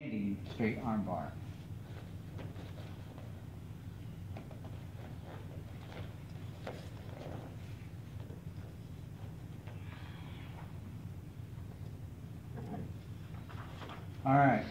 standing straight armbar. All right,